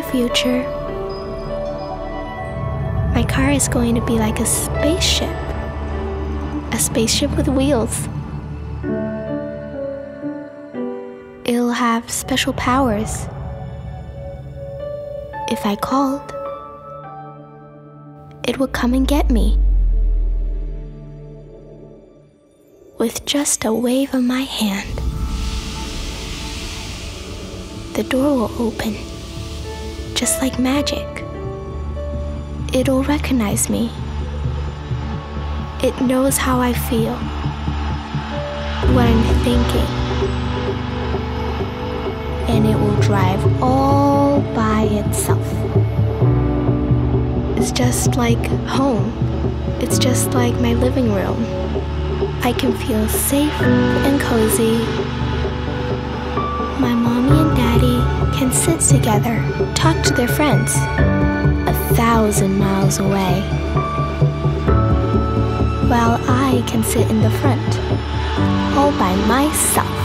the future, my car is going to be like a spaceship. A spaceship with wheels. It'll have special powers. If I called, it would come and get me. With just a wave of my hand, the door will open, just like magic. It'll recognize me. It knows how I feel, what I'm thinking, and it will drive all by itself. It's just like home, it's just like my living room. I can feel safe and cozy. Can sit together, talk to their friends a thousand miles away. While I can sit in the front, all by myself.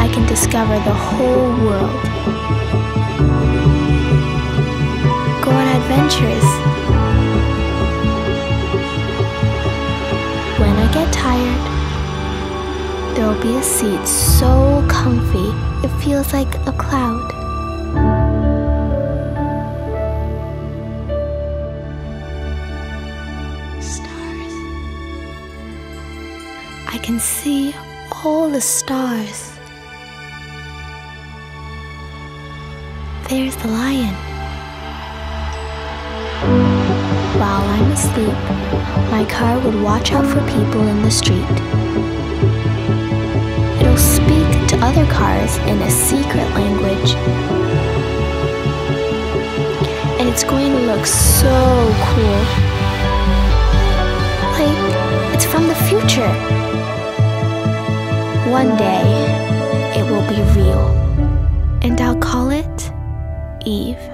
I can discover the whole world. Go on adventures. When I get tired, there will be a seat so it feels like a cloud. Stars. I can see all the stars. There's the lion. While I'm asleep, my car would watch out for people in the street. Other in a secret language. And it's going to look so cool. Like it's from the future. One day, it will be real. And I'll call it Eve.